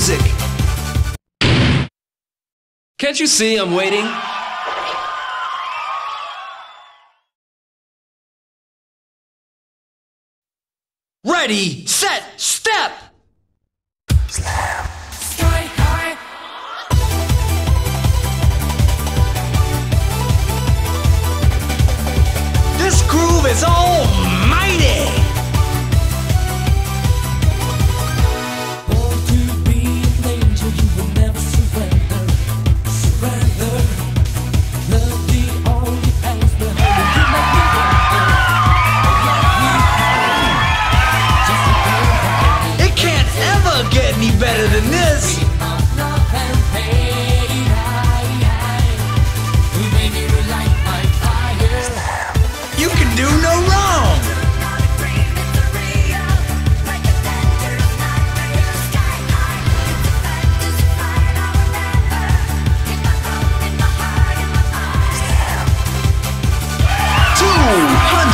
music. Can't you see I'm waiting? Ready, set, step! Slam. Strike high. This groove is on.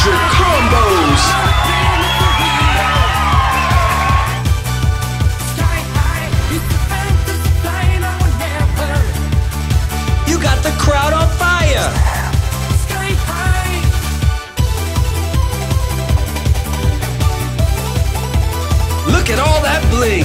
You got the crowd on fire. Look at all that bling.